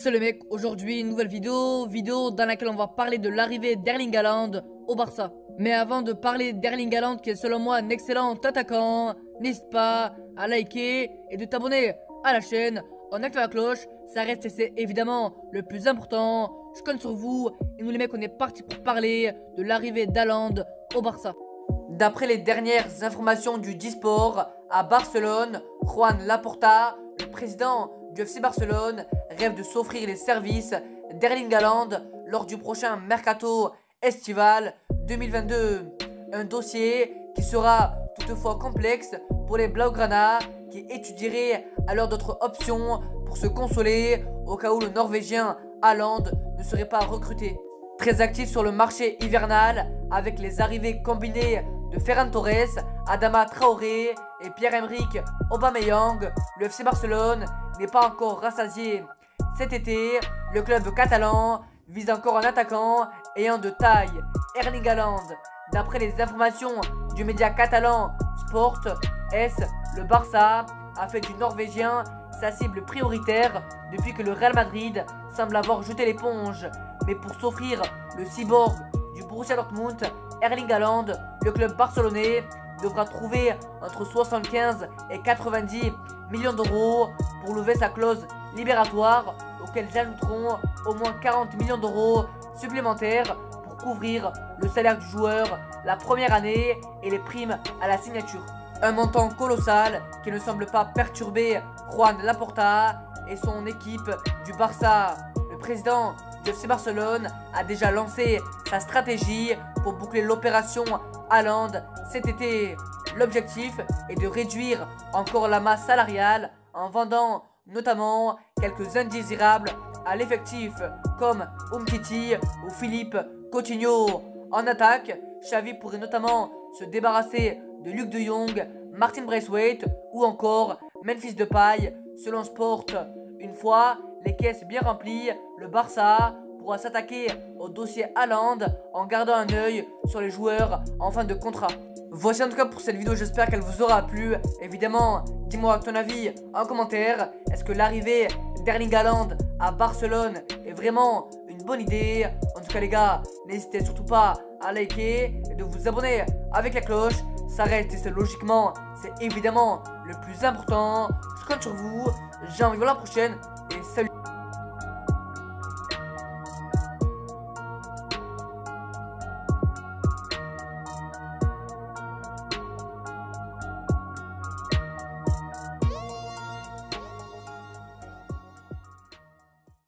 Salut les mecs, aujourd'hui une nouvelle vidéo, vidéo dans laquelle on va parler de l'arrivée d'Erling Haaland au Barça. Mais avant de parler d'Erling Haaland qui est selon moi un excellent attaquant, n'hésite pas à liker et de t'abonner à la chaîne en activant la cloche, ça reste et c'est évidemment le plus important. Je compte sur vous et nous les mecs on est parti pour parler de l'arrivée d'Haaland au Barça. D'après les dernières informations du Disport, à Barcelone, Juan Laporta, le président du FC Barcelone, rêve de s'offrir les services d'Erling Haaland lors du prochain mercato estival 2022. Un dossier qui sera toutefois complexe pour les Blaugrana qui étudieraient alors d'autres options pour se consoler au cas où le Norvégien Haaland ne serait pas recruté. Très actif sur le marché hivernal avec les arrivées combinées de Ferran Torres, Adama Traoré et Pierre-Emerick Aubameyang, le FC Barcelone n'est pas encore rassasié. Cet été, le club catalan vise encore un attaquant ayant de taille, Erling Haaland. D'après les informations du média catalan Sport S, le Barça a fait du Norvégien sa cible prioritaire depuis que le Real Madrid semble avoir jeté l'éponge. Mais pour s'offrir le cyborg du Borussia Dortmund, Erling Haaland, le club barcelonais devra trouver entre 75 et 90 millions d'euros pour lever sa clause libératoire, auquel j'ajouteront au moins 40 millions d'euros supplémentaires pour couvrir le salaire du joueur la première année et les primes à la signature. Un montant colossal qui ne semble pas perturber Juan Laporta et son équipe du Barça. Le président du FC Barcelone a déjà lancé sa stratégie pour boucler l'opération Haaland cet été. L'objectif est de réduire encore la masse salariale en vendant notamment quelques indésirables à l'effectif comme Umtiti ou Philippe Coutinho. En attaque, Xavi pourrait notamment se débarrasser de Luc de Jong, Martin Braithwaite ou encore Memphis Depay selon Sport. Une fois les caisses bien remplies, le Barça pourra s'attaquer au dossier Haaland en gardant un œil sur les joueurs en fin de contrat. Voici en tout cas pour cette vidéo, j'espère qu'elle vous aura plu. Évidemment, dis-moi ton avis en commentaire. Est-ce que l'arrivée d'Erling Haaland à Barcelone est vraiment une bonne idée? En tout cas les gars, n'hésitez surtout pas à liker et de vous abonner avec la cloche. Ça reste et c'est logiquement, c'est évidemment le plus important. Je compte sur vous. J'ai envie de voir la prochaine et salut